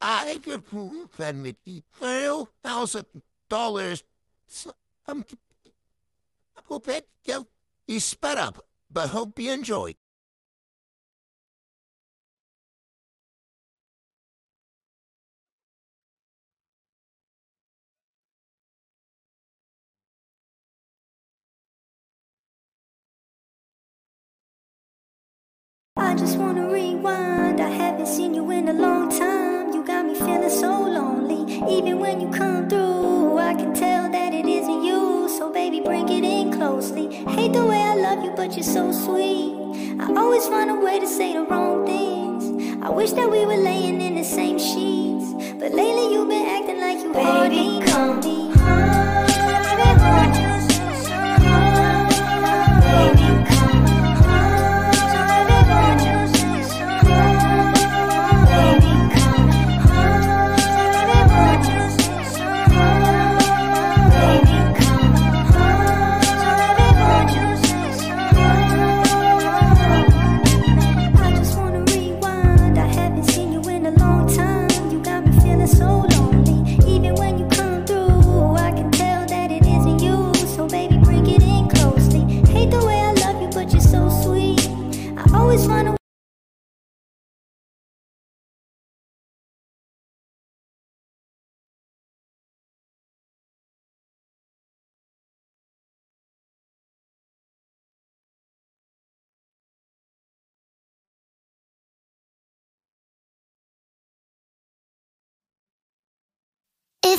I will prove mit twelve thousand dollars. Um, hope it is sped up, but hope you enjoy. Just wanna rewind. I haven't seen you in a long time. You got me feeling so lonely. Even when you come through, I can tell that it isn't you. So, baby, bring it in closely. Hate the way I love you, but you're so sweet. I always find a way to say the wrong things. I wish that we were laying in the same sheets. But lately, you've been acting like you hate me. Come home.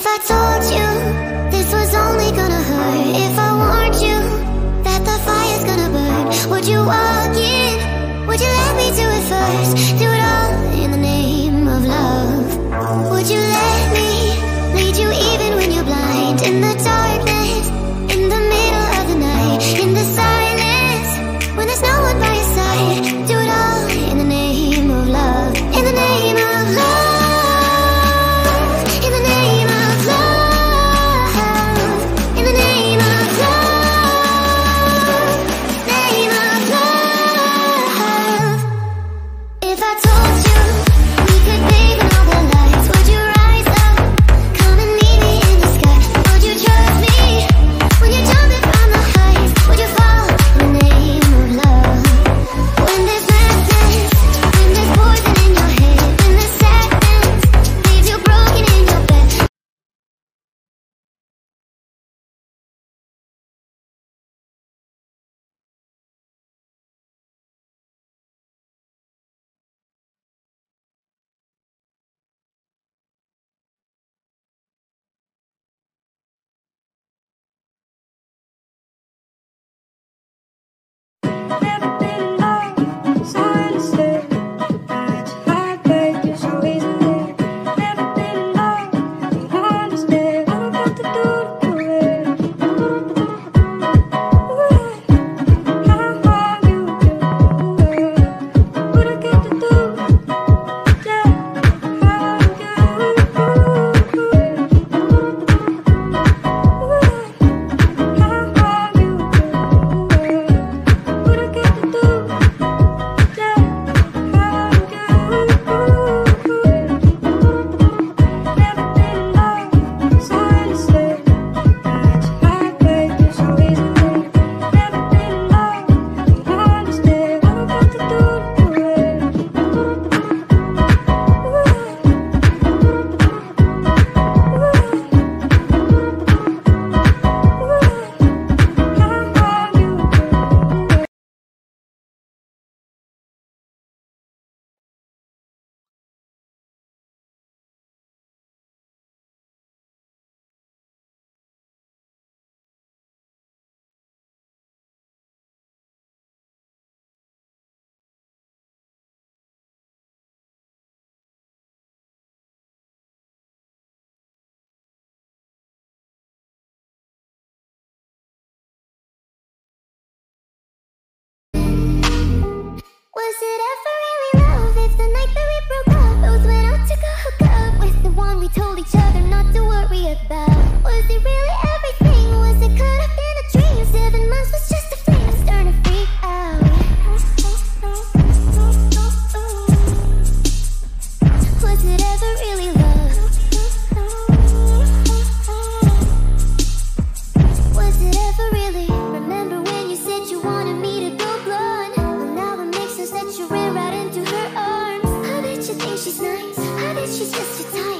If I told you this was only gonna hurt, if I warned you that the fire's gonna burn, would you walk in? Would you let me do it first? Do it all in the name of love. Would you let Was it ever really love if the night that we broke up both went out to go hook up with the one we told each other not to worry about? she's nice. I bet she's just a type.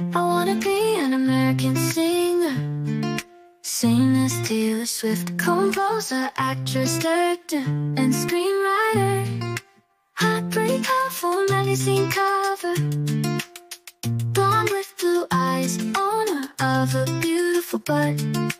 I wanna be an American singer Sing as Taylor Swift Composer, actress, director, and screenwriter. Heartbreak for magazine cover Blonde with blue eyes Owner of a beautiful butt.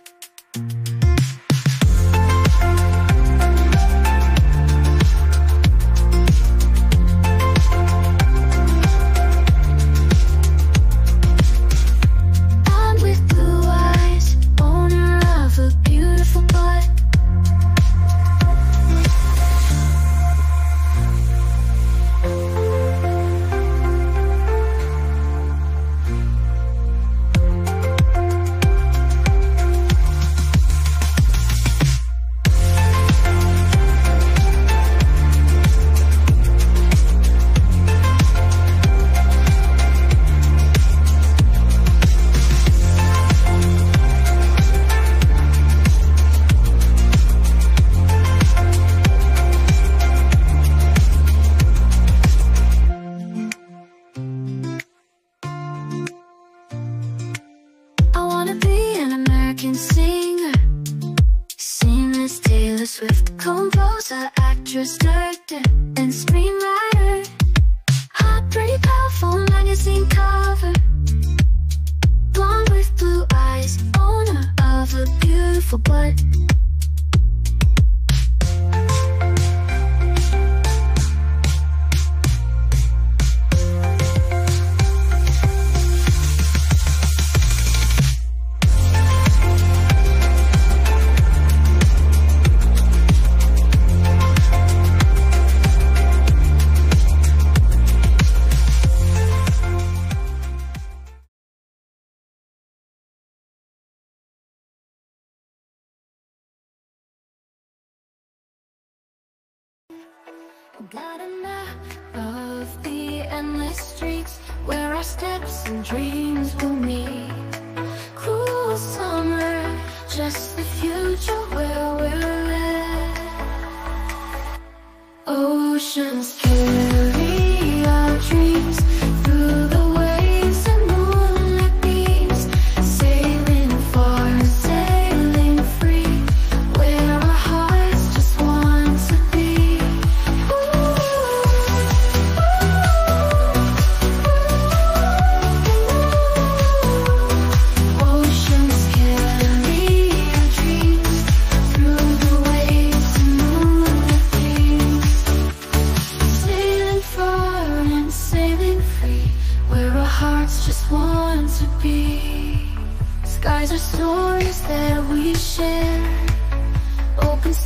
just introspected and screaming. I'm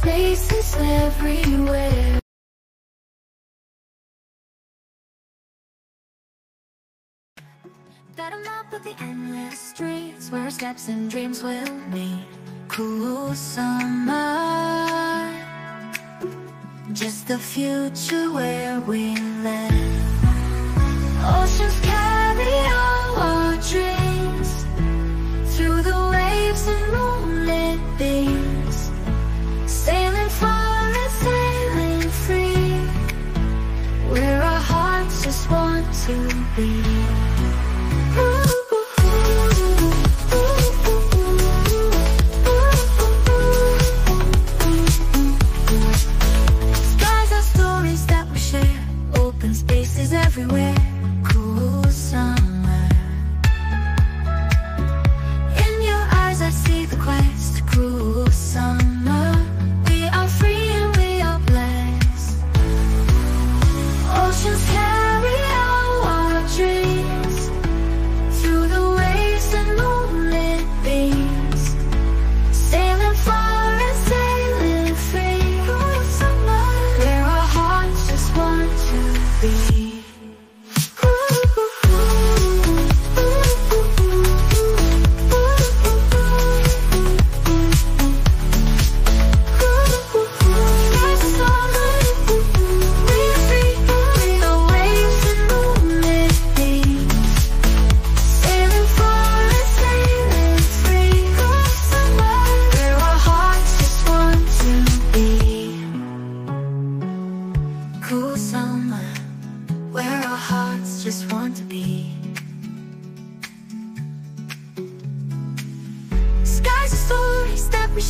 Spaces everywhere. That I'm up with the endless streets Where steps and dreams will meet. Cool summer. Just the future where we live. Oceans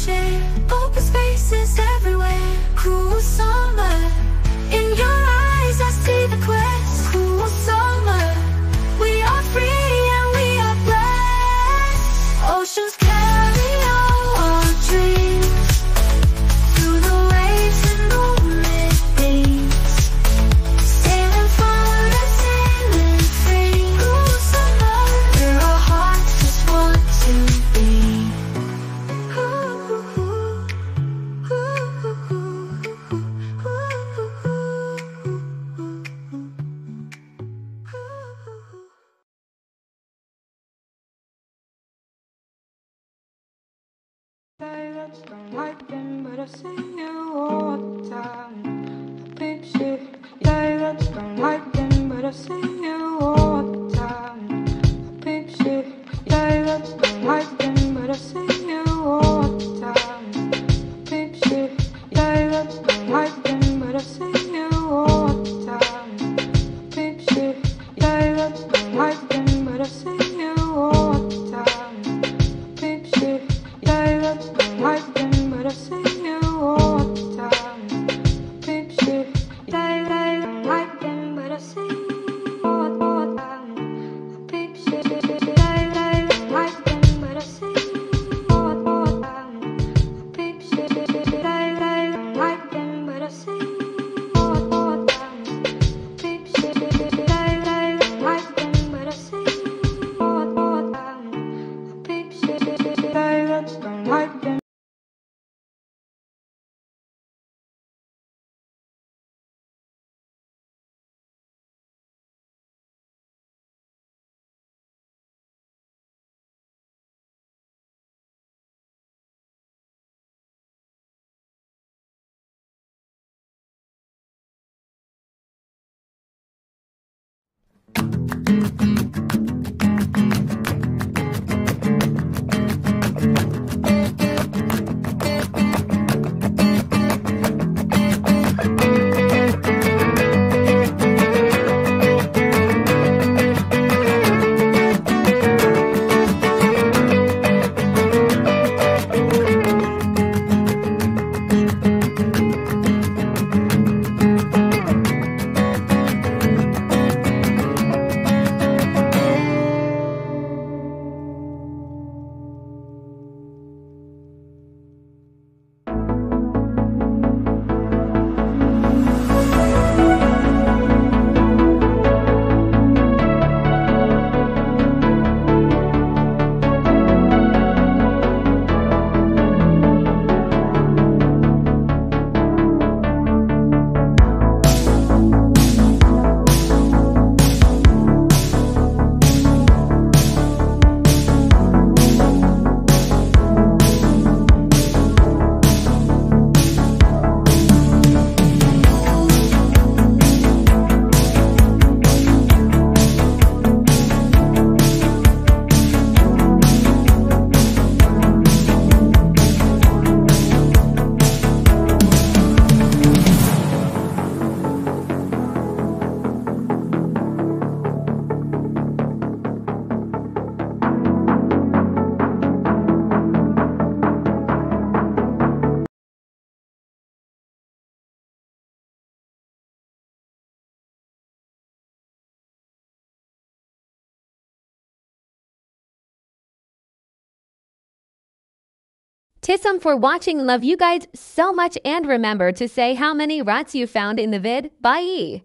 share open spaces. Don't like them, but I see you all the time. I peep shit, yeah, don't like them, but I see you all the time. I peep shit, yeah, that's don't like them, but I see you all the time. I peep shit, yeah, don't like them, but I see you all the time. Peep shit, yeah, don't like them, but I see you all the time. Like them, but I see you all Tissum for watching. Love you guys so much and remember to say how many rats you found in the vid. Bye!